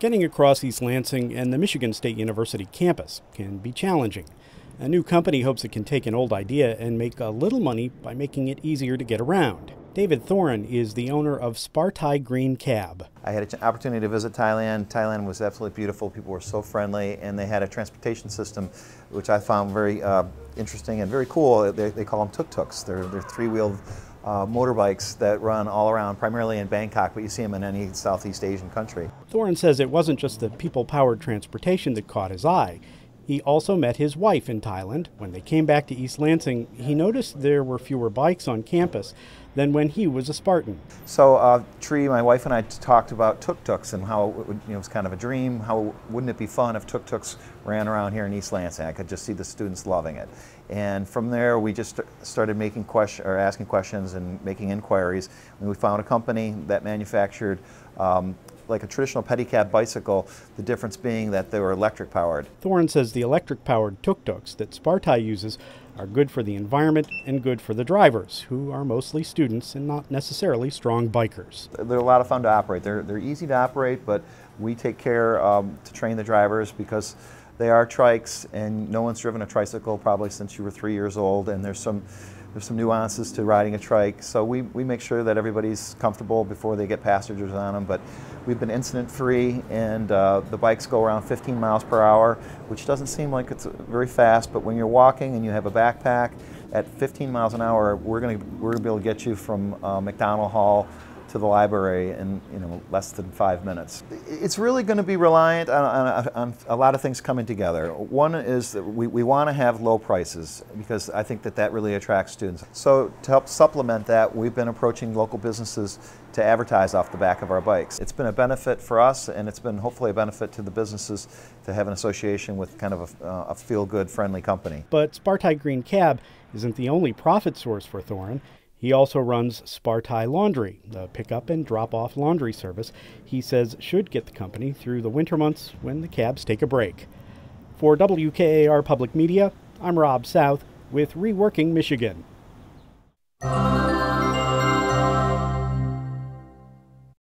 Getting across East Lansing and the Michigan State University campus can be challenging. A new company hopes it can take an old idea and make a little money by making it easier to get around. David Thorin is the owner of Spar-Thai Green Cab. I had an opportunity to visit Thailand. Thailand was absolutely beautiful. People were so friendly, and they had a transportation system which I found very uh, interesting and very cool. They, they call them tuk-tuks. They're, they're three-wheeled uh, motorbikes that run all around, primarily in Bangkok, but you see them in any Southeast Asian country. Thorin says it wasn't just the people powered transportation that caught his eye. He also met his wife in Thailand. When they came back to East Lansing, he noticed there were fewer bikes on campus than when he was a Spartan. So, uh, Tree, my wife and I talked about tuk-tuks and how it, would, you know, it was kind of a dream. How wouldn't it be fun if tuk-tuks ran around here in East Lansing? I could just see the students loving it. And from there, we just started making question or asking questions and making inquiries. And we found a company that manufactured um, like a traditional pedicab bicycle, the difference being that they were electric powered. Thorin says the electric powered tuk-tuks that Spar-Thai uses are good for the environment and good for the drivers, who are mostly students and not necessarily strong bikers. They're a lot of fun to operate. They're, they're easy to operate, but we take care um, to train the drivers because they are trikes and no one's driven a tricycle probably since you were three years old and there's some there's some nuances to riding a trike, so we, we make sure that everybody's comfortable before they get passengers on them. But we've been incident free, and uh, the bikes go around 15 miles per hour, which doesn't seem like it's very fast. But when you're walking and you have a backpack at 15 miles an hour, we're going to we're gonna be able to get you from uh, McDonel Hall to the library in you know less than five minutes. It's really going to be reliant on, on, on, a lot of things coming together. One is that we, we want to have low prices because I think that that really attracts students. So to help supplement that, we've been approaching local businesses to advertise off the back of our bikes. It's been a benefit for us and it's been hopefully a benefit to the businesses to have an association with kind of a, uh, a feel-good friendly company. But Spar-Thai Green Cab isn't the only profit source for Thorin. He also runs Spar-Thai Laundry, the pickup and drop off laundry service he says should get the company through the winter months when the cabs take a break. For WKAR Public Media, I'm Rob South with Reworking Michigan.